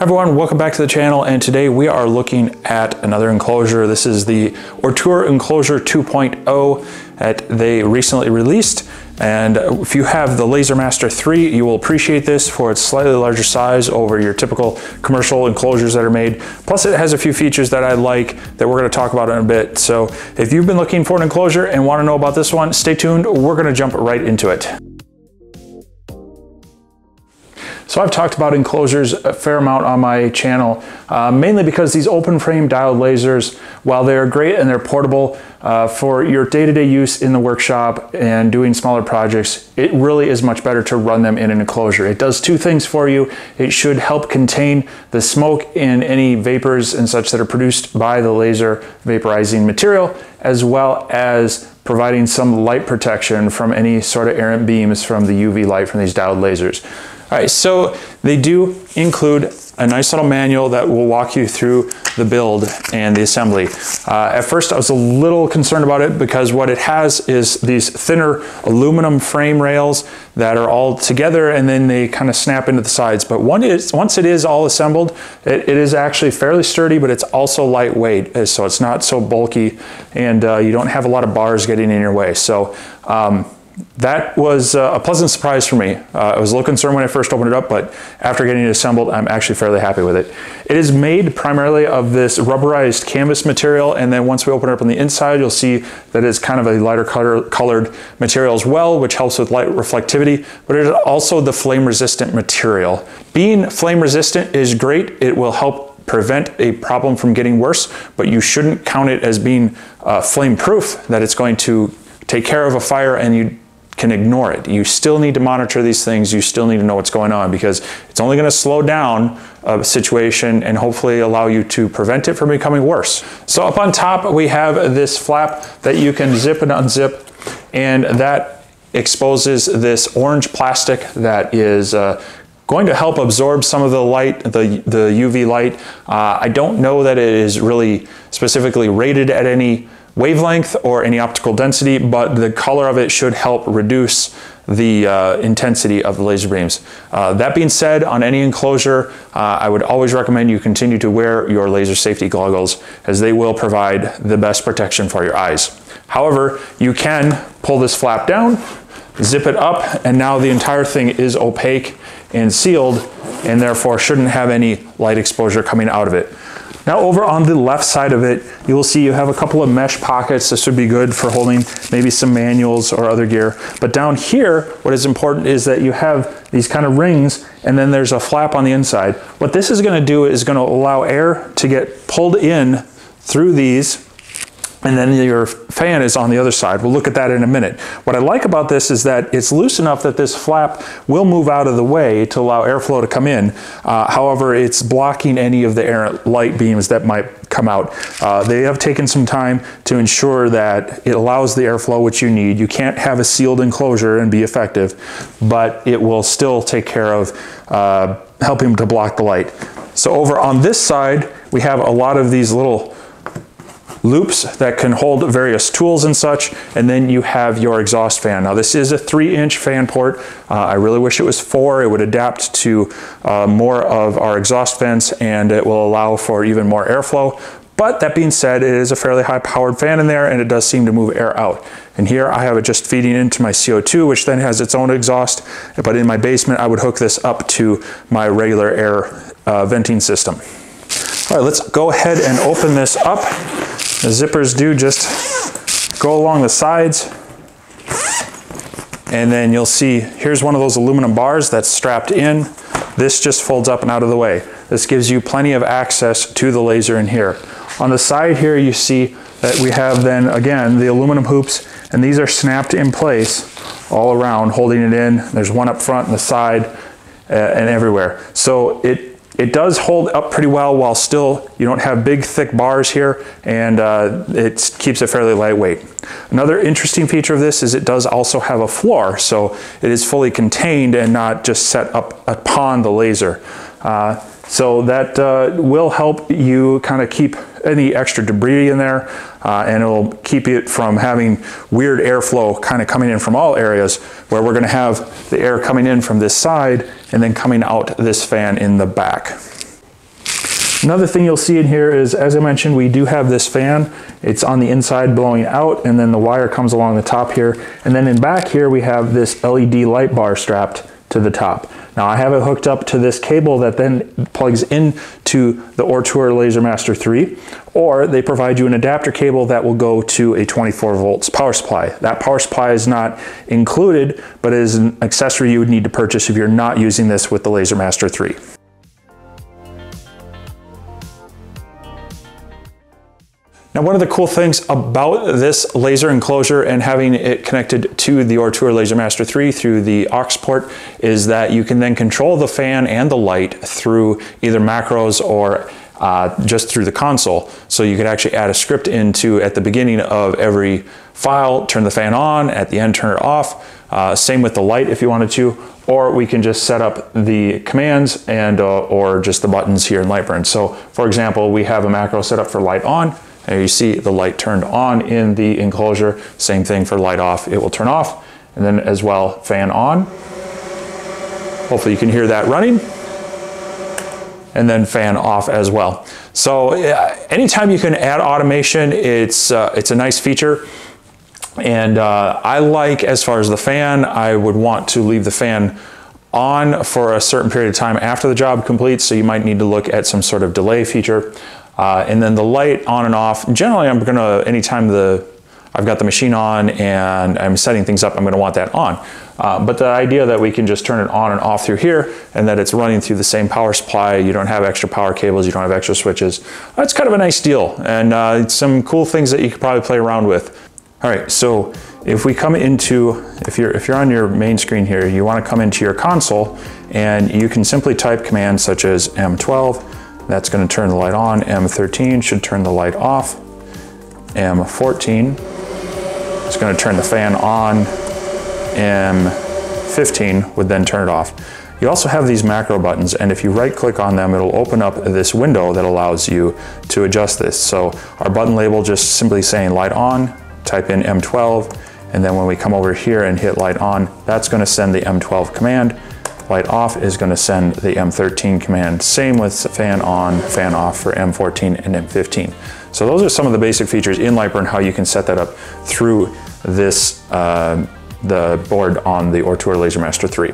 everyone, welcome back to the channel and today we are looking at another enclosure. This is the Ortur Enclosure 2.0 that they recently released and if you have the LaserMaster 3 you will appreciate this for its slightly larger size over your typical commercial enclosures that are made. Plus it has a few features that I like that we're going to talk about in a bit. So if you've been looking for an enclosure and want to know about this one, stay tuned. We're going to jump right into it. I've talked about enclosures a fair amount on my channel, uh, mainly because these open frame diode lasers, while they're great and they're portable uh, for your day-to-day -day use in the workshop and doing smaller projects, it really is much better to run them in an enclosure. It does two things for you. It should help contain the smoke and any vapors and such that are produced by the laser vaporizing material, as well as providing some light protection from any sort of errant beams from the UV light from these diode lasers. All right, so they do include a nice little manual that will walk you through the build and the assembly. Uh, at first I was a little concerned about it because what it has is these thinner aluminum frame rails that are all together and then they kind of snap into the sides. But is, once it is all assembled, it, it is actually fairly sturdy, but it's also lightweight. Uh, so it's not so bulky and uh, you don't have a lot of bars getting in your way. So um, that was uh, a pleasant surprise for me. Uh, I was a little concerned when I first opened it up, but after getting it assembled, I'm actually fairly happy with it. It is made primarily of this rubberized canvas material, and then once we open it up on the inside, you'll see that it's kind of a lighter color, colored material as well, which helps with light reflectivity, but it is also the flame resistant material. Being flame resistant is great. It will help prevent a problem from getting worse, but you shouldn't count it as being uh, flame proof, that it's going to take care of a fire and you can ignore it. You still need to monitor these things. You still need to know what's going on because it's only going to slow down a situation and hopefully allow you to prevent it from becoming worse. So up on top, we have this flap that you can zip and unzip and that exposes this orange plastic that is uh, going to help absorb some of the light, the, the UV light. Uh, I don't know that it is really specifically rated at any wavelength or any optical density, but the color of it should help reduce the uh, intensity of the laser beams. Uh, that being said, on any enclosure, uh, I would always recommend you continue to wear your laser safety goggles as they will provide the best protection for your eyes. However, you can pull this flap down, zip it up, and now the entire thing is opaque and sealed and therefore shouldn't have any light exposure coming out of it. Now over on the left side of it, you will see you have a couple of mesh pockets. This would be good for holding maybe some manuals or other gear. But down here, what is important is that you have these kind of rings and then there's a flap on the inside. What this is gonna do is gonna allow air to get pulled in through these and then your fan is on the other side. We'll look at that in a minute. What I like about this is that it's loose enough that this flap will move out of the way to allow airflow to come in. Uh, however, it's blocking any of the light beams that might come out. Uh, they have taken some time to ensure that it allows the airflow which you need. You can't have a sealed enclosure and be effective, but it will still take care of uh, helping to block the light. So over on this side, we have a lot of these little loops that can hold various tools and such, and then you have your exhaust fan. Now this is a three inch fan port. Uh, I really wish it was four. It would adapt to uh, more of our exhaust vents and it will allow for even more airflow. But that being said, it is a fairly high powered fan in there and it does seem to move air out. And here I have it just feeding into my CO2, which then has its own exhaust. But in my basement, I would hook this up to my regular air uh, venting system. All right, let's go ahead and open this up. The zippers do just go along the sides. And then you'll see, here's one of those aluminum bars that's strapped in. This just folds up and out of the way. This gives you plenty of access to the laser in here. On the side here, you see that we have then, again, the aluminum hoops, and these are snapped in place all around, holding it in. There's one up front and the side uh, and everywhere. So it it does hold up pretty well while still you don't have big thick bars here and uh, it keeps it fairly lightweight. Another interesting feature of this is it does also have a floor so it is fully contained and not just set up upon the laser. Uh, so that uh, will help you kind of keep any extra debris in there uh, and it'll keep it from having weird airflow kind of coming in from all areas where we're going to have the air coming in from this side and then coming out this fan in the back. Another thing you'll see in here is, as I mentioned, we do have this fan. It's on the inside blowing out, and then the wire comes along the top here. And then in back here, we have this LED light bar strapped to the top. Now I have it hooked up to this cable that then plugs into the Ortur LaserMaster 3, or they provide you an adapter cable that will go to a 24 volts power supply. That power supply is not included, but is an accessory you would need to purchase if you're not using this with the LaserMaster 3. Now, one of the cool things about this laser enclosure and having it connected to the Ortur LaserMaster 3 through the aux port is that you can then control the fan and the light through either macros or uh, just through the console. So you could actually add a script into at the beginning of every file, turn the fan on, at the end turn it off. Uh, same with the light if you wanted to, or we can just set up the commands and uh, or just the buttons here in Lightburn. So for example, we have a macro set up for light on, and you see the light turned on in the enclosure. Same thing for light off, it will turn off. And then as well, fan on. Hopefully you can hear that running. And then fan off as well. So uh, anytime you can add automation, it's, uh, it's a nice feature. And uh, I like, as far as the fan, I would want to leave the fan on for a certain period of time after the job completes. So you might need to look at some sort of delay feature. Uh, and then the light on and off, generally I'm gonna, anytime the, I've got the machine on and I'm setting things up, I'm gonna want that on. Uh, but the idea that we can just turn it on and off through here and that it's running through the same power supply, you don't have extra power cables, you don't have extra switches, that's kind of a nice deal. And uh, some cool things that you could probably play around with. All right, so if we come into, if you're, if you're on your main screen here, you wanna come into your console and you can simply type commands such as M12, that's going to turn the light on. M13 should turn the light off. M14 is going to turn the fan on. M15 would then turn it off. You also have these macro buttons, and if you right click on them, it'll open up this window that allows you to adjust this. So our button label just simply saying light on, type in M12, and then when we come over here and hit light on, that's gonna send the M12 command light off is going to send the M13 command. Same with fan on, fan off for M14 and M15. So those are some of the basic features in Lightburn, how you can set that up through this, uh, the board on the Ortur LaserMaster 3.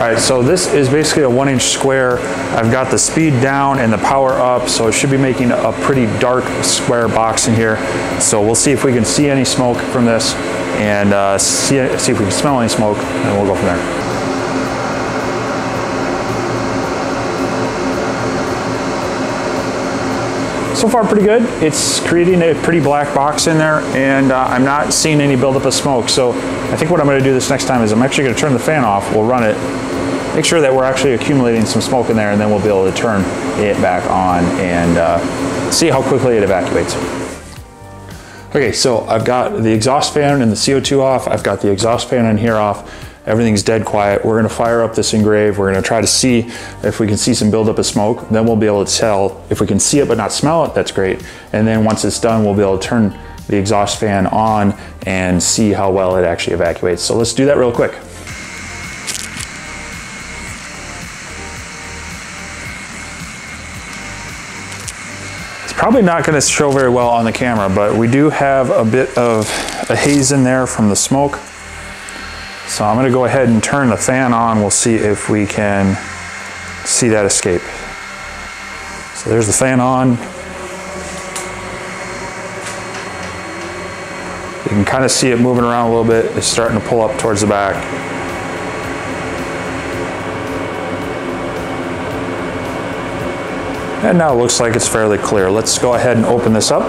All right, so this is basically a one inch square. I've got the speed down and the power up, so it should be making a pretty dark square box in here. So we'll see if we can see any smoke from this and uh, see, see if we can smell any smoke, and we'll go from there. So far pretty good. It's creating a pretty black box in there and uh, I'm not seeing any buildup of smoke. So I think what I'm gonna do this next time is I'm actually gonna turn the fan off, we'll run it, make sure that we're actually accumulating some smoke in there and then we'll be able to turn it back on and uh, see how quickly it evacuates. Okay, so I've got the exhaust fan and the CO2 off. I've got the exhaust fan in here off. Everything's dead quiet. We're gonna fire up this engrave. We're gonna try to see if we can see some buildup of smoke. Then we'll be able to tell if we can see it but not smell it, that's great. And then once it's done, we'll be able to turn the exhaust fan on and see how well it actually evacuates. So let's do that real quick. Probably not going to show very well on the camera, but we do have a bit of a haze in there from the smoke. So I'm going to go ahead and turn the fan on. We'll see if we can see that escape. So there's the fan on. You can kind of see it moving around a little bit. It's starting to pull up towards the back. And now it looks like it's fairly clear. Let's go ahead and open this up.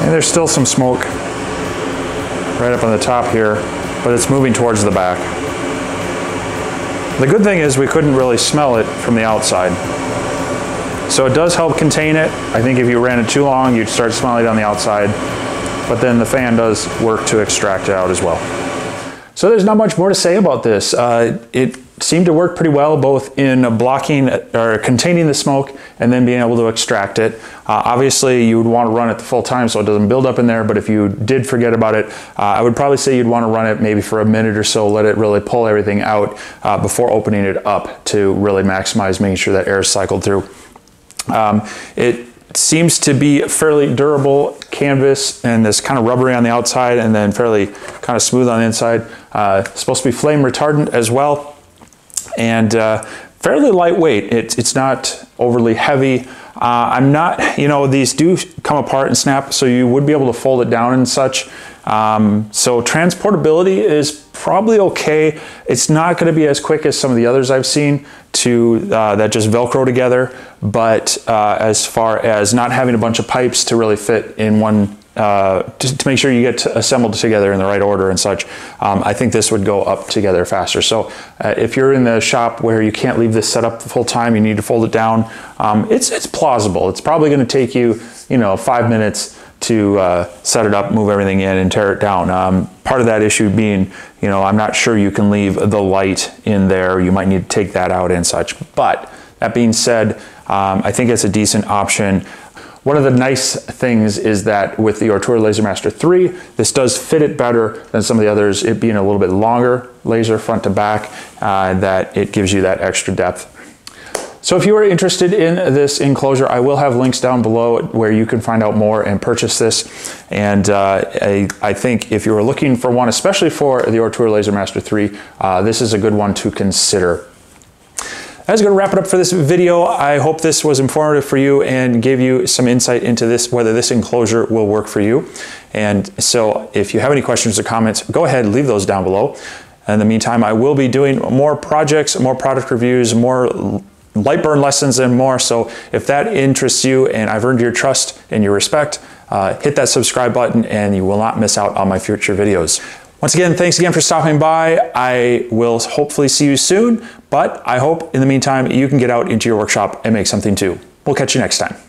And there's still some smoke right up on the top here, but it's moving towards the back. The good thing is we couldn't really smell it from the outside. So it does help contain it. I think if you ran it too long, you'd start smelling it on the outside, but then the fan does work to extract it out as well. So there's not much more to say about this. Uh, it seemed to work pretty well both in blocking or containing the smoke and then being able to extract it. Uh, obviously you would want to run it the full time so it doesn't build up in there but if you did forget about it uh, I would probably say you'd want to run it maybe for a minute or so let it really pull everything out uh, before opening it up to really maximize making sure that air is cycled through. Um, it seems to be fairly durable canvas and this kind of rubbery on the outside and then fairly kind of smooth on the inside. Uh, supposed to be flame retardant as well and uh, fairly lightweight. It, it's not overly heavy. Uh, I'm not, you know, these do come apart and snap, so you would be able to fold it down and such. Um, so transportability is probably okay. It's not going to be as quick as some of the others I've seen to uh, that just Velcro together. But uh, as far as not having a bunch of pipes to really fit in one uh, to, to, make sure you get assembled together in the right order and such, um, I think this would go up together faster. So uh, if you're in the shop where you can't leave this set up full time, you need to fold it down, um, it's, it's plausible. It's probably going to take you, you know, five minutes to uh, set it up, move everything in, and tear it down. Um, part of that issue being, you know, I'm not sure you can leave the light in there. You might need to take that out and such. But that being said, um, I think it's a decent option. One of the nice things is that with the Ortur LaserMaster 3, this does fit it better than some of the others, it being a little bit longer laser front to back, uh, that it gives you that extra depth. So if you are interested in this enclosure, I will have links down below where you can find out more and purchase this. And uh, I, I, think if you are looking for one, especially for the Ortur LaserMaster 3, uh, this is a good one to consider. That's going to wrap it up for this video. I hope this was informative for you and gave you some insight into this, whether this enclosure will work for you. And so if you have any questions or comments, go ahead, and leave those down below. In the meantime, I will be doing more projects, more product reviews, more Lightburn lessons and more. So if that interests you and I've earned your trust and your respect, uh, hit that subscribe button and you will not miss out on my future videos. Once again, thanks again for stopping by. I will hopefully see you soon, but I hope in the meantime you can get out into your workshop and make something too. We'll catch you next time.